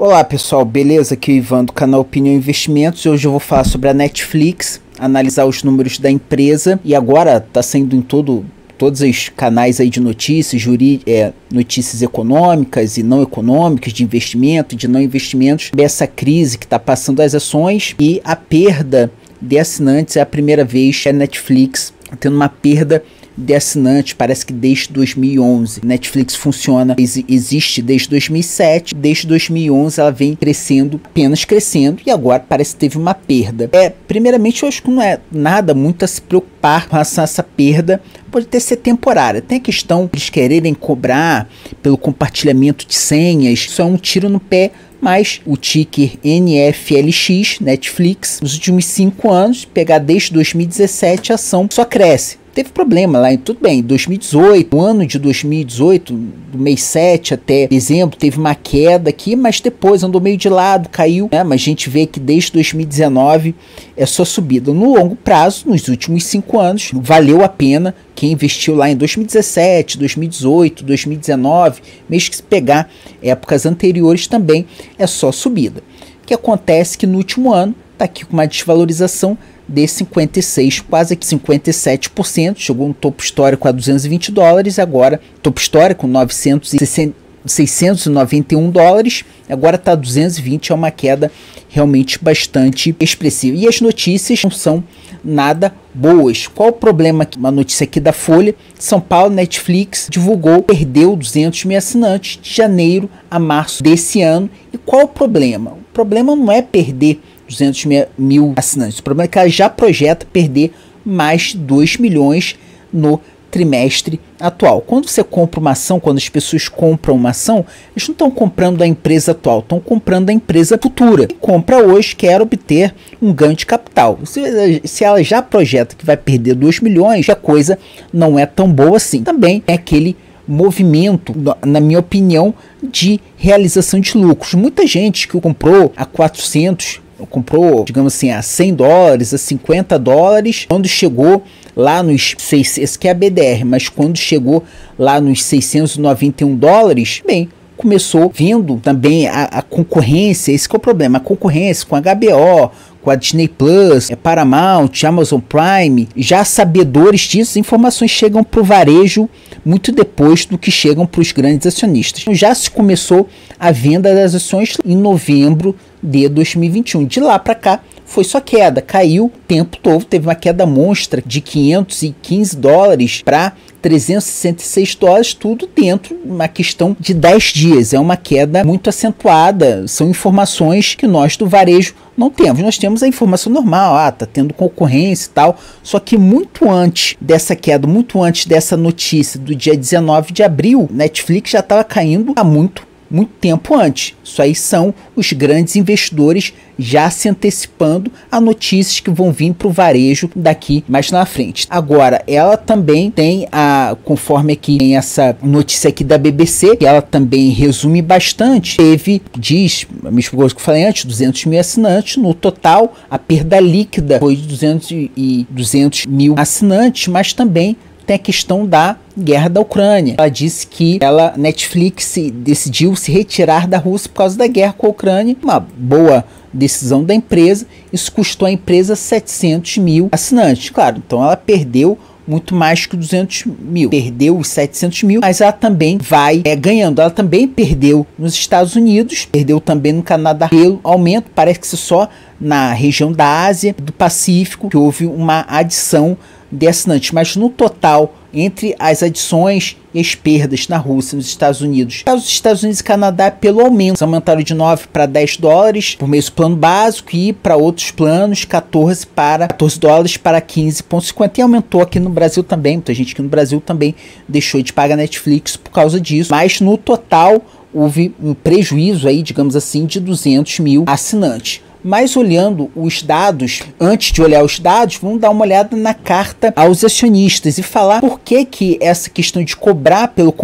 Olá pessoal, beleza? Aqui é o Ivan do canal Opinião Investimentos. E hoje eu vou falar sobre a Netflix, analisar os números da empresa. E agora está saindo em todo todos os canais aí de notícias, juri, é, notícias econômicas e não econômicas, de investimento, de não investimentos, dessa crise que está passando as ações e a perda de assinantes. É a primeira vez que a Netflix tendo uma perda de assinantes, parece que desde 2011. Netflix funciona, ex existe desde 2007, desde 2011 ela vem crescendo, apenas crescendo, e agora parece que teve uma perda. É, primeiramente, eu acho que não é nada muito a se preocupar com relação a essa perda, pode ter ser temporária. Tem a questão de eles quererem cobrar pelo compartilhamento de senhas, isso é um tiro no pé mas o ticker NFLX, Netflix, nos últimos cinco anos, pegar desde 2017, a ação só cresce teve problema lá, tudo bem, 2018, o ano de 2018, do mês 7 até dezembro, teve uma queda aqui, mas depois andou meio de lado, caiu, né? Mas a gente vê que desde 2019 é só subida. No longo prazo, nos últimos cinco anos, valeu a pena quem investiu lá em 2017, 2018, 2019, mesmo que se pegar épocas anteriores também, é só subida. O que acontece que no último ano está aqui com uma desvalorização de 56, quase que 57%, chegou um topo histórico a 220 dólares, agora topo histórico 960, 691 dólares, agora está 220, é uma queda realmente bastante expressiva. E as notícias não são nada boas. Qual o problema? Uma notícia aqui da Folha: São Paulo Netflix divulgou perdeu 200 mil assinantes de janeiro a março desse ano. E qual o problema? O problema não é perder 200 mil assinantes. O problema é que ela já projeta perder mais de 2 milhões no trimestre atual. Quando você compra uma ação, quando as pessoas compram uma ação, eles não estão comprando a empresa atual, estão comprando a empresa futura. E compra hoje, quer obter um ganho de capital. Se, se ela já projeta que vai perder 2 milhões, a coisa não é tão boa assim. Também é aquele movimento, na minha opinião, de realização de lucros. Muita gente que comprou a 400 comprou, digamos assim, a 100 dólares, a 50 dólares, quando chegou lá nos 6, esse que é a BDR, mas quando chegou lá nos 691 dólares, bem, começou vendo também a, a concorrência, esse é o problema, a concorrência com a HBO, com a Disney Plus, é Paramount, Amazon Prime, já sabedores disso, informações chegam para o varejo muito depois do que chegam para os grandes acionistas. Então, já se começou a venda das ações em novembro de 2021. De lá para cá foi só queda, caiu o tempo todo, teve uma queda monstra de 515 dólares para 366 dólares, tudo dentro de uma questão de 10 dias. É uma queda muito acentuada, são informações que nós do varejo não temos. Nós temos a informação normal, ah, tá tendo concorrência e tal. Só que muito antes dessa queda, muito antes dessa notícia do dia 19 de abril, Netflix já estava caindo há muito muito tempo antes. Isso aí são os grandes investidores já se antecipando a notícias que vão vir para o varejo daqui mais na frente. Agora, ela também tem a, conforme aqui tem essa notícia aqui da BBC, que ela também resume bastante, teve, diz, a mesma coisa que eu falei antes, 200 mil assinantes, no total a perda líquida foi de 200, e 200 mil assinantes, mas também tem a questão da guerra da Ucrânia. Ela disse que ela, Netflix decidiu se retirar da Rússia por causa da guerra com a Ucrânia. Uma boa decisão da empresa. Isso custou à empresa 700 mil assinantes. Claro, então ela perdeu muito mais que 200 mil. Perdeu os 700 mil, mas ela também vai é, ganhando. Ela também perdeu nos Estados Unidos, perdeu também no Canadá. Pelo aumento, parece que só na região da Ásia, do Pacífico, que houve uma adição de assinantes, mas no total, entre as adições e as perdas na Rússia e nos Estados Unidos. Para os Estados Unidos e Canadá, pelo aumento, aumentaram de 9 para 10 dólares por mês o plano básico e para outros planos 14 para 14 dólares para 15,50 e aumentou aqui no Brasil também. Muita gente aqui no Brasil também deixou de pagar Netflix por causa disso, mas no total houve um prejuízo aí, digamos assim, de 200 mil assinantes. Mas olhando os dados, antes de olhar os dados, vamos dar uma olhada na carta aos acionistas e falar por que, que essa questão de cobrar pelo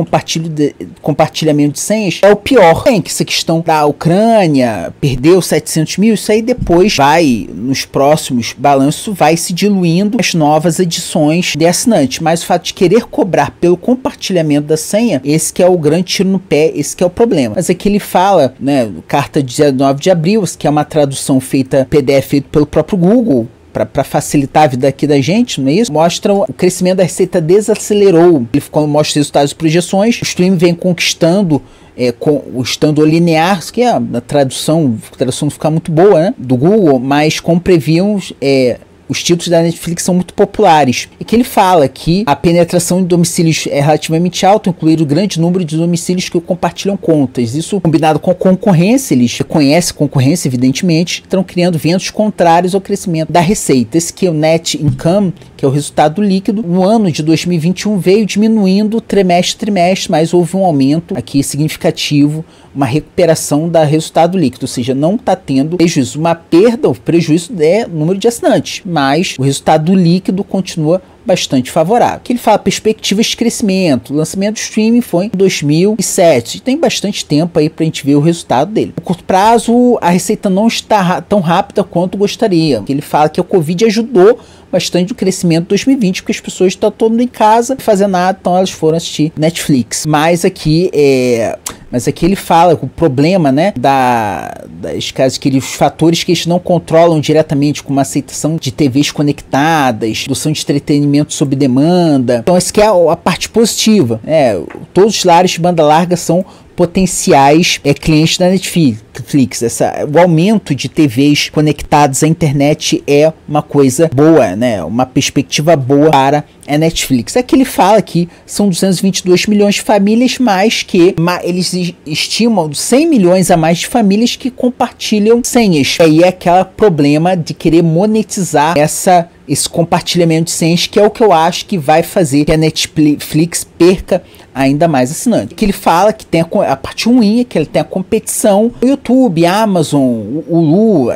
de, compartilhamento de senhas é o pior. Tem que essa questão da Ucrânia perdeu 700 mil, isso aí depois vai, nos próximos balanços, vai se diluindo as novas edições de assinante. Mas o fato de querer cobrar pelo compartilhamento da senha, esse que é o grande tiro no pé, esse que é o problema. Mas aqui ele fala, né, carta de 19 de abril, que é uma tradução feita PDF feito pelo próprio Google, para facilitar a vida aqui da gente, não é isso? Mostra o crescimento da receita desacelerou. Ele ficou, mostra os resultados e projeções. O stream vem conquistando é, com estando linear, que é a, tradução, a tradução ficar muito boa, né? Do Google, mas como previam, é, os títulos da Netflix são muito populares. E que ele fala que a penetração de domicílios é relativamente alta, incluir o grande número de domicílios que compartilham contas. Isso combinado com concorrência, eles reconhecem concorrência, evidentemente, estão criando ventos contrários ao crescimento da receita. Esse que é o net income, que é o resultado líquido, no ano de 2021 veio diminuindo trimestre trimestre, mas houve um aumento aqui significativo, uma recuperação da resultado líquido, ou seja, não está tendo prejuízo. Uma perda, o prejuízo é número de assinantes mas o resultado líquido continua bastante favorável. Que ele fala perspectivas de crescimento. O lançamento do streaming foi em 2007. Tem bastante tempo aí para a gente ver o resultado dele. No curto prazo, a receita não está tão rápida quanto gostaria. Que ele fala que a Covid ajudou bastante o crescimento de 2020, porque as pessoas estão todo em casa, fazendo nada, então elas foram assistir Netflix. Mas aqui é mas aqui ele fala o problema, né, da, das casos que os fatores que eles não controlam diretamente, como a aceitação de TVs conectadas, produção de entretenimento sob demanda. Então, essa é a, a parte positiva. É, todos os lares de banda larga são potenciais é, clientes da Netflix. Essa, o aumento de TVs conectados à internet é uma coisa boa, né? Uma perspectiva boa para a Netflix. Aqui ele fala que são 222 milhões de famílias, mais que eles estimam 100 milhões a mais de famílias que compartilham senhas. E aí é aquele problema de querer monetizar essa esse compartilhamento de senhas, que é o que eu acho que vai fazer que a Netflix perca ainda mais assinante. Que ele fala que tem a, a parte ruim é que ele tem a competição o YouTube, Amazon, o Hulu,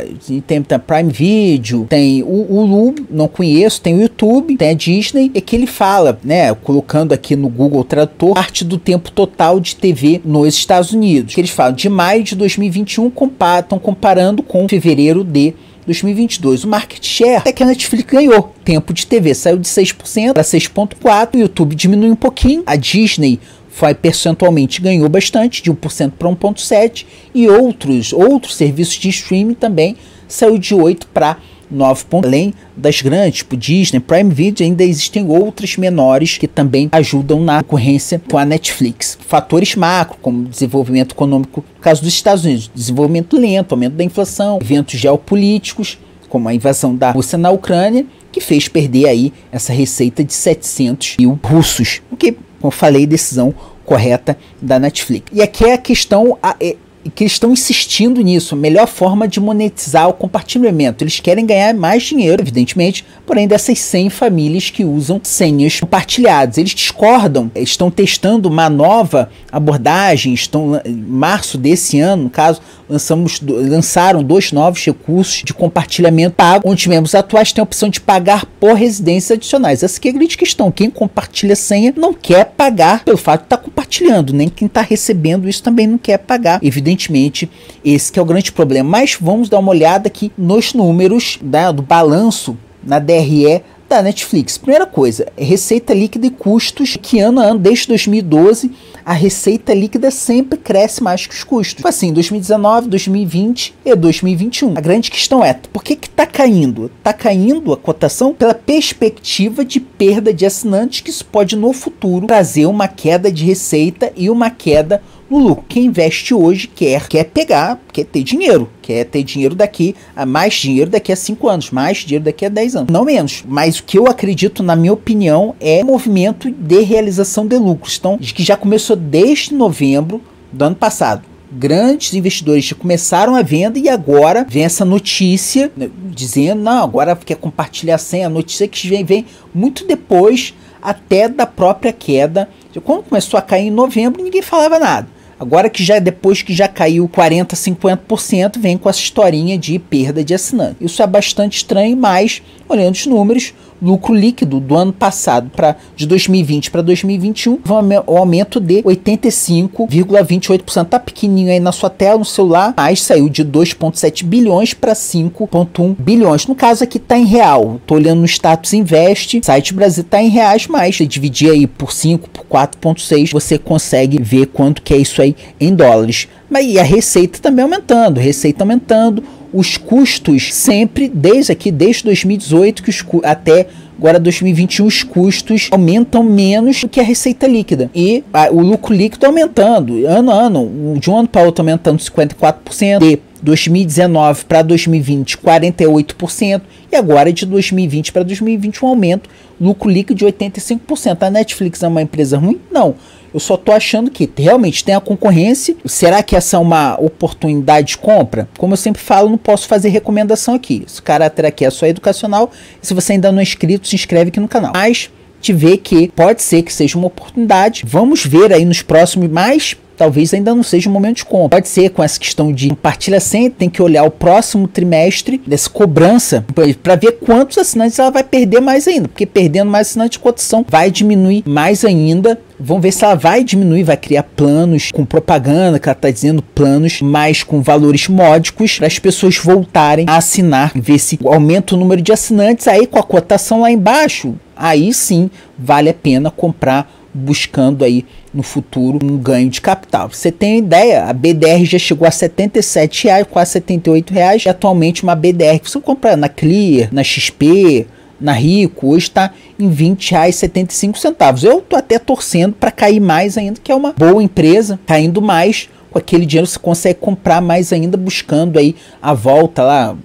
tem, tem Prime Video, tem o Hulu, não conheço, tem o YouTube, tem a Disney, e que ele fala, né, colocando aqui no Google Tradutor, parte do tempo total de TV nos Estados Unidos. Que eles falam de maio de 2021 estão comparando com fevereiro de 2022. O market share é que a Netflix ganhou. Tempo de TV saiu de 6% para 6,4%. O YouTube diminui um pouquinho. A Disney foi percentualmente ganhou bastante, de 1% para 1,7%. E outros, outros serviços de streaming também saiu de 8% para 9 pontos. Além das grandes, tipo Disney, Prime Video, ainda existem outras menores que também ajudam na concorrência com a Netflix. Fatores macro, como desenvolvimento econômico, no caso dos Estados Unidos, desenvolvimento lento, aumento da inflação, eventos geopolíticos, como a invasão da Rússia na Ucrânia, que fez perder aí essa receita de 700 mil russos. O que, como eu falei, decisão correta da Netflix. E aqui é a questão a, é, que estão insistindo nisso, melhor forma de monetizar o compartilhamento. Eles querem ganhar mais dinheiro, evidentemente, porém dessas 100 famílias que usam senhas compartilhadas. Eles discordam, estão testando uma nova abordagem, estão em março desse ano, no caso, lançamos, lançaram dois novos recursos de compartilhamento pago, onde membros atuais têm a opção de pagar por residências adicionais. Essa aqui é a grande questão. Quem compartilha senha não quer pagar pelo fato de estar compartilhando, nem quem está recebendo isso também não quer pagar. Evidentemente, esse é o grande problema. Mas vamos dar uma olhada aqui nos números né, do balanço na DRE da Netflix. Primeira coisa, receita líquida e custos, que ano a ano, desde 2012, a receita líquida sempre cresce mais que os custos. Tipo assim, 2019, 2020 e 2021. A grande questão é, por que que tá caindo? Tá caindo a cotação pela perspectiva de perda de assinantes, que isso pode no futuro trazer uma queda de receita e uma queda no lucro. Quem investe hoje quer, quer pegar, quer ter dinheiro, quer ter dinheiro daqui a mais dinheiro daqui a 5 anos, mais dinheiro daqui a 10 anos, não menos. Mas o que eu acredito, na minha opinião, é movimento de realização de lucros. Então, que já começou desde novembro do ano passado grandes investidores já começaram a venda e agora vem essa notícia né, dizendo, não, agora quer compartilhar sem a notícia que vem, vem muito depois até da própria queda. Quando começou a cair em novembro, ninguém falava nada. Agora que já depois que já caiu 40, 50%, vem com essa historinha de perda de assinante. Isso é bastante estranho, mas olhando os números, lucro líquido do ano passado para de 2020 para 2021, um aumento de 85,28%. Tá pequenininho aí na sua tela, no celular, mas saiu de 2,7 bilhões para 5,1 bilhões. No caso aqui tá em real. Tô olhando no status investe, site Brasil tá em reais, mas se dividir aí por 5, por 4,6, você consegue ver quanto que é isso aí em dólares. Mas e a receita também aumentando, receita aumentando, os custos sempre, desde aqui, desde 2018, que os, até agora 2021, os custos aumentam menos do que a receita líquida. E a, o lucro líquido aumentando, ano a ano, de um ano para outro aumentando 54%, de 2019 para 2020, 48%, e agora de 2020 para 2021, um aumento, lucro líquido de 85%. A Netflix é uma empresa ruim? Não. Eu só tô achando que realmente tem a concorrência. Será que essa é uma oportunidade de compra? Como eu sempre falo, não posso fazer recomendação aqui. Esse caráter aqui é só educacional. Se você ainda não é inscrito, se inscreve aqui no canal. Mas te ver que pode ser que seja uma oportunidade. Vamos ver aí nos próximos mais talvez ainda não seja o momento de compra. Pode ser com essa questão de compartilha sempre, tem que olhar o próximo trimestre dessa cobrança para ver quantos assinantes ela vai perder mais ainda, porque perdendo mais assinantes de cotação vai diminuir mais ainda. Vamos ver se ela vai diminuir, vai criar planos com propaganda, que ela está dizendo planos mais com valores módicos para as pessoas voltarem a assinar, ver se aumenta o número de assinantes aí com a cotação lá embaixo. Aí sim vale a pena comprar buscando aí no futuro um ganho de capital. Você tem ideia? A BDR já chegou a 77 reais, quase 78 reais. E atualmente uma BDR que você compra na Clear, na XP, na Rico, hoje está em 20 reais 75 centavos. Eu tô até torcendo para cair mais ainda, que é uma boa empresa, caindo mais. Com aquele dinheiro você consegue comprar mais ainda, buscando aí a volta lá.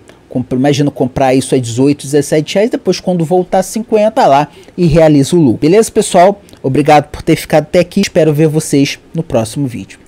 Imagina comprar isso a 18, 17 reais, depois quando voltar a 50 lá e realiza o lucro. Beleza, pessoal? Obrigado por ter ficado até aqui. Espero ver vocês no próximo vídeo.